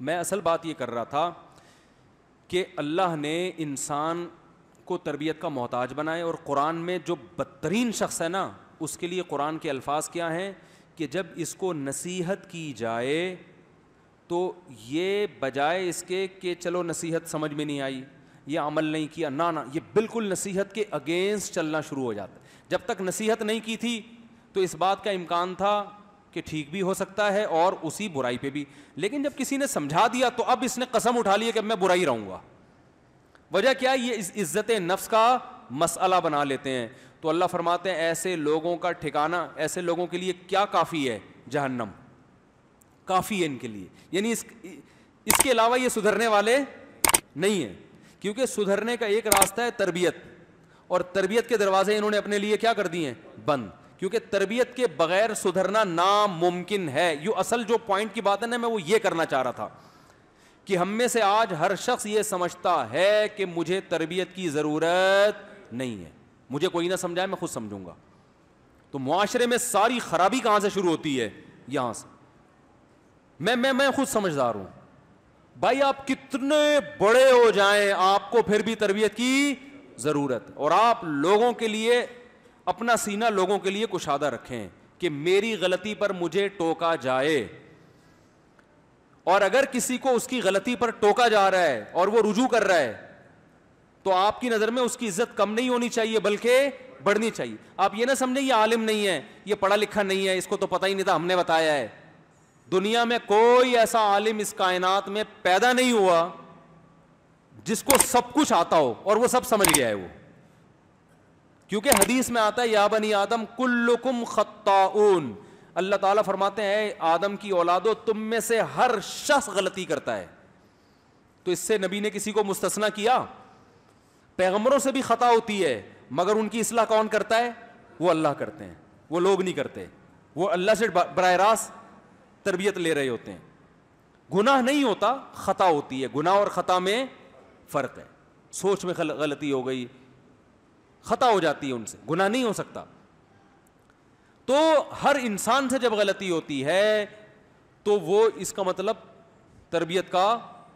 मैं असल बात ये कर रहा था कि अल्लाह ने इंसान को तरबियत का मोहताज बनाए और कुरान में जो बदतरीन शख्स है ना, उसके लिए कुरान के अल्फाज क्या हैं कि जब इसको नसीहत की जाए तो ये बजाय इसके कि चलो नसीहत समझ में नहीं आई, ये अमल नहीं किया, ना ना, ये बिल्कुल नसीहत के अगेंस्ट चलना शुरू हो जाता है। जब तक नसीहत नहीं की थी तो इस बात का इम्कान था कि ठीक भी हो सकता है और उसी बुराई पे भी। लेकिन जब किसी ने समझा दिया तो अब इसने कसम उठा लिया कि मैं बुराई रहूँगा। वजह क्या ये इज़्ज़त नफ्स का मसला बना लेते हैं। तो अल्लाह फरमाते हैं, ऐसे लोगों का ठिकाना, ऐसे लोगों के लिए क्या काफ़ी है? जहन्नम। काफ़ी है इनके लिए। यानी इस, इसके अलावा ये सुधरने वाले नहीं हैं। क्योंकि सुधरने का एक रास्ता है तरबियत। और तरबियत के दरवाजे इन्होंने अपने लिए क्या कर दिए हैं? बंद। क्योंकि तरबियत के बगैर सुधरना नामुमकिन है। यू असल जो पॉइंट की बात है ना, मैं वो ये करना चाह रहा था कि हम में से आज हर शख्स ये समझता है कि मुझे तरबियत की ज़रूरत नहीं है। मुझे कोई ना समझाए, मैं खुद समझूँगा। तो मुआशरे में सारी खराबी कहाँ से शुरू होती है? यहाँ से। मैं मैं मैं खुद समझदार हूँ। भाई, आप कितने बड़े हो जाएँ, आपको फिर भी तरबियत की ज़रूरत। और आप लोगों के लिए अपना सीना लोगों के लिए कुशादा रखें कि मेरी गलती पर मुझे टोका जाए। और अगर किसी को उसकी गलती पर टोका जा रहा है और वो रुजू कर रहा है तो आपकी नज़र में उसकी इज़्ज़त कम नहीं होनी चाहिए, बल्कि बढ़नी चाहिए। आप ये ना समझे, ये आलिम नहीं है, ये पढ़ा लिखा नहीं है, इसको तो पता ही नहीं था, हमने बताया है। दुनिया में कोई ऐसा आलिम इस कायनात में पैदा नहीं हुआ जिसको सब कुछ आता हो, और वो सब समझ गया है वो। क्योंकि हदीस में आता है, या बनी आदम, कुल्लुकुम खत्ताउन अल्लाह ताला फरमाते हैं आदम की औलादो, तुम में से हर शख्स गलती करता है। तो इससे नबी ने किसी को मुस्तना किया? पैगंबरों से भी खता होती है, मगर उनकी इसलाह कौन करता है? वो अल्लाह करते हैं। वो लोग नहीं करते। वो अल्लाह से बर रास्त तरबियत ले रहे होते हैं। गुनाह नहीं होता, खता होती है। गुनाह और खता में फ़र्क है। सोच में गलती हो गई खता हो जाती है उनसे, गुनाह नहीं हो सकता। तो हर इंसान से जब गलती होती है तो वो इसका मतलब तरबियत का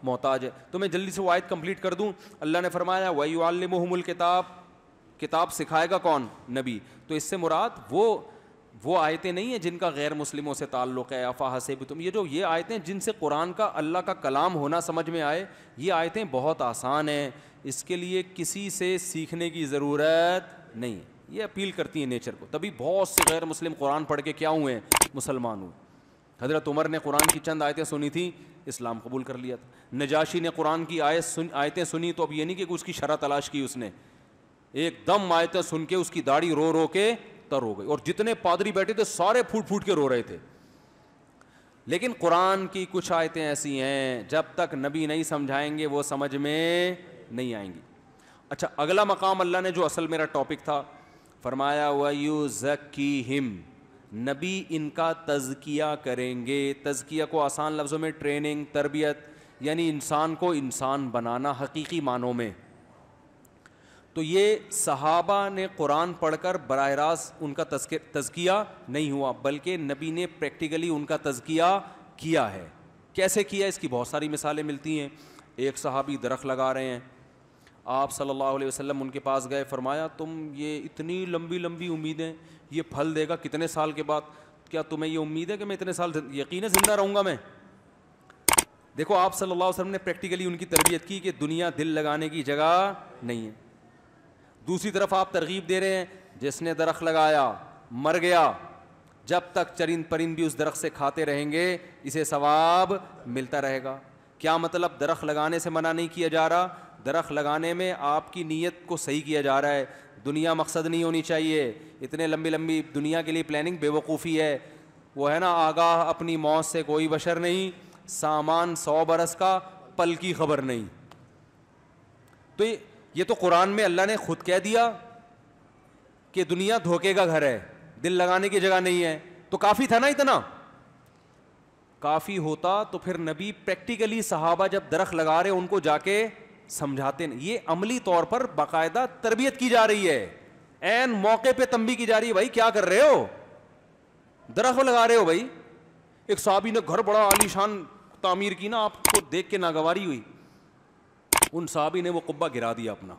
मोहताज है। तो मैं जल्दी से वो आयत कंप्लीट कर दूँ। अल्लाह ने फरमाया वही किताब किताब सिखाएगा कौन? नबी। तो इससे मुराद वो वो आयतें नहीं हैं जिनका गैर मुस्लिमों से ताल्लुक़ है अफ़ा हसेब तुम, ये जो, ये आयतें जिनसे कुरान का, अल्लाह का कलाम होना समझ में आए, ये आयतें बहुत आसान हैं। इसके लिए किसी से सीखने की ज़रूरत नहीं। है ये अपील करती हैं नेचर को। तभी बहुत से गैर मुस्लिम कुरान पढ़ के क्या हुए मुसलमान हुए। हज़रत उमर ने कुरान की चंद आयतें सुनी थी, इस्लाम कबूल कर लिया था। नजाशी ने कुरान की आयत सुन, आयतें सुनी तो अब ये नहीं कि उसकी शरह तलाश की उसने। एकदम आयतें सुन के उसकी दाढ़ी रो रो के तर हो गई। और जितने पादरी बैठे थे, सारे फूट फूट के रो रहे थे। लेकिन कुरान की कुछ आयतें ऐसी हैं, जब तक नबी नहीं समझाएँगे, वो समझ में नहीं आएँगी। अच्छा अगला मकाम अल्लाह ने जो असल मेरा टॉपिक था, फरमाया, वयू जकी हिम नबी इनका तजकिया करेंगे। तजकिया को आसान लफ्ज़ों में ट्रेनिंग, तरबियत, यानी इंसान को इंसान बनाना हकीकी मानों में। तो ये सहाबा ने कुरान पढ़कर बर रास्त उनका तजकिया नहीं हुआ, बल्कि नबी ने प्रैक्टिकली उनका तजकिया किया है। कैसे किया? इसकी बहुत सारी मिसालें मिलती हैं। एक सहाबी दरख्त लगा रहे हैं। आप सल्लल्लाहु अलैहि वसल्लम उनके पास गए, फरमाया, तुम ये इतनी लंबी लंबी उम्मीदें, ये फल देगा कितने साल के बाद? क्या तुम्हें ये उम्मीद है कि मैं इतने साल यकीन ज़िंदा रहूँगा मैं? देखो, आप सल्लल्लाहु अलैहि वसल्लम ने प्रैक्टिकली उनकी तरबियत की कि दुनिया दिल लगाने की जगह नहीं है। दूसरी तरफ़ आप तरगीब दे रहे हैं, जिसने दरख्त लगाया, मर गया। जब तक चरिंद परिंद भी उस दरख्त से खाते रहेंगे, इसे सवाब मिलता रहेगा। क्या मतलब दरख्त लगाने से मना नहीं किया जा रहा? दरख्त लगाने में आपकी नीयत को सही किया जा रहा है। दुनिया मकसद नहीं होनी चाहिए। इतने लंबी लंबी दुनिया के लिए प्लानिंग बेवकूफ़ी है। वो है ना, आगाह अपनी मौत से कोई बशर नहीं। सामान सौ बरस का पल की खबर नहीं। तो ये ये तो कुरान में अल्लाह ने खुद कह दिया कि दुनिया धोखे का घर है, दिल लगाने की जगह नहीं है। तो काफ़ी था ना इतना? काफ़ी होता तो फिर नबी प्रैक्टिकली सहाबा जब दरख्त लगा रहे, उनको जाके समझाते नहीं। ये अमली तौर पर बाकायदा तरबियत की जा रही है। एन मौके पे तंबी की जा रही है, भाई क्या कर रहे हो? दरख्त लगा रहे हो भाई। एक साहबी ने घर बड़ा आलीशान तामीर की ना, आपको देख के नागवारी हुई। उन साहबी ने वो कुब्बा गिरा दिया अपना।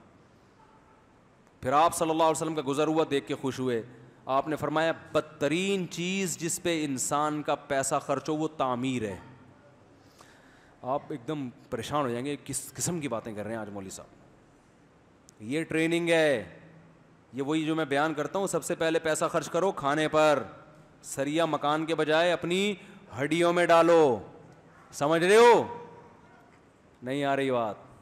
फिर आप सल्लल्लाहु अलैहि वसल्लम का गुजर हुआ, देख के खुश हुए। आपने फरमाया, बदतरीन चीज़ जिस पे इंसान का पैसा खर्च हो, वो तामीर है। आप एकदम परेशान हो जाएँगे, किस किस्म की बातें कर रहे हैं आज मौली साहब। ये ट्रेनिंग है, ये वही जो मैं बयान करता हूँ, सबसे पहले पैसा खर्च करो खाने पर। सरिया मकान के बजाय अपनी हड्डियों में डालो। समझ रहे हो? नहीं आ रही बात।